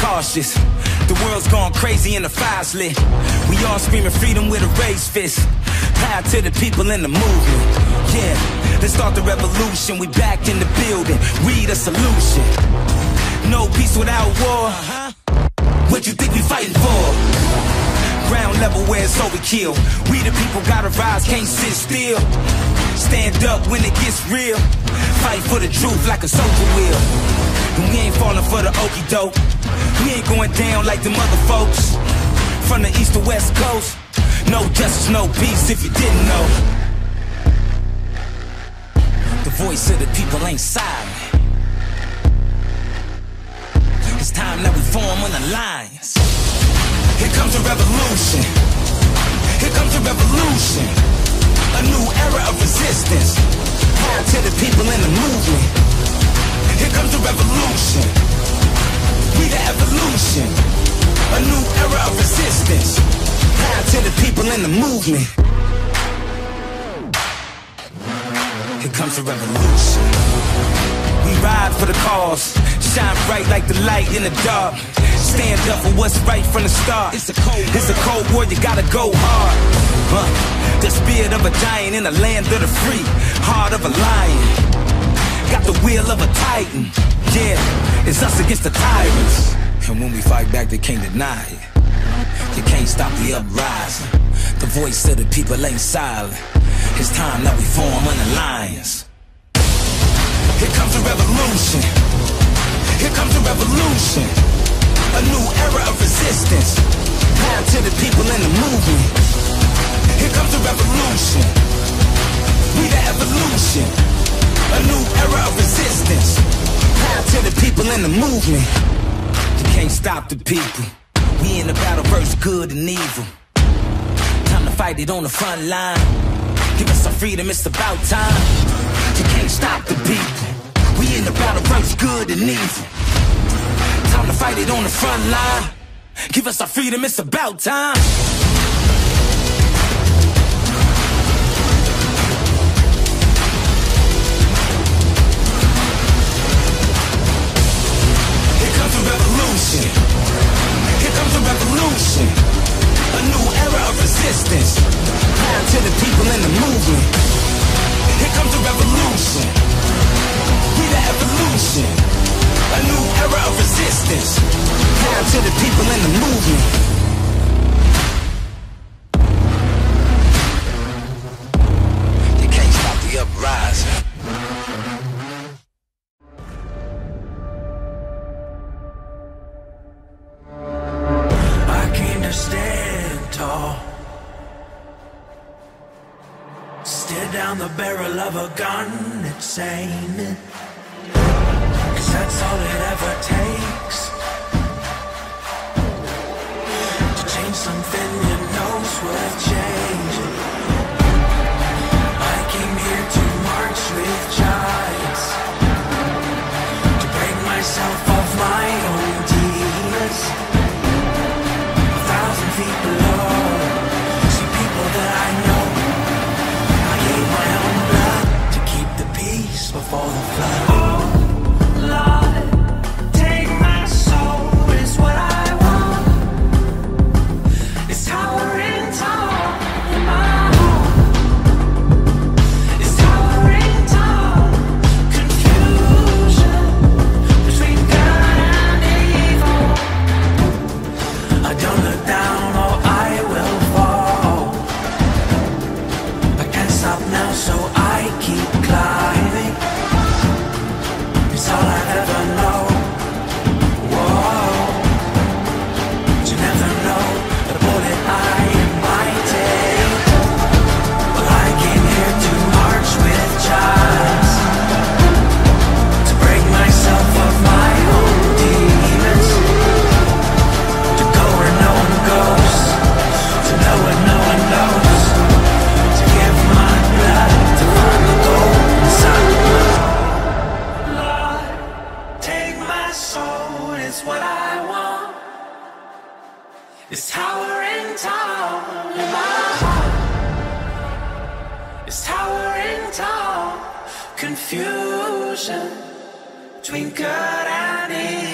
cautious. The world's gone crazy and the fire's lit. We all screaming freedom with a raised fist. Power to the people in the movement. Yeah, let's start the revolution. We back in the building. We the solution. No peace without war. Huh? What you think we fighting for? Ground level where it's overkill. We the people gotta rise, can't sit still. Stand up when it gets real. Fight for the truth like a soldier will. And we ain't falling for the okey doke. We ain't going down like the mother folks. From the east to west coast. No justice, no peace if you didn't know. The voice of the people ain't silent. It's time that we form an alliance. Here comes a revolution. Here comes a revolution. A new era of resistance. Power to the people in the movement. Here comes a revolution. We the evolution. A new era of resistance. Power to the people in the movement. Here comes a revolution. We ride for the cause, shine bright like the light in the dark. Stand up for what's right from the start. It's a cold, it's a cold war, you gotta go hard. Huh. The spirit of a giant in the land of the free, heart of a lion. Got the will of a titan. Yeah, it's us against the tyrants. And when we fight back, they can't deny it. You can't stop the uprising. The voice of the people ain't silent. It's time that we form an alliance. Here comes a revolution. Here comes a revolution. A new era of resistance. Power to the people in the movement. Comes a revolution. We the evolution. A new era of resistance. Power to the people in the movement. You can't stop the people. We in the battle versus good and evil. Time to fight it on the front line. Give us our freedom, it's about time. You can't stop the people. We in the battle versus good and evil. Time to fight it on the front line. Give us our freedom, it's about time. Revolution. Here comes a revolution. A new era of resistance. Power to the people in the movement. Here comes a revolution. Down the barrel of a gun, it's aiming. Cause that's all it ever takes. It's towering tall in my heart. It's towering tall, confusion between good and evil.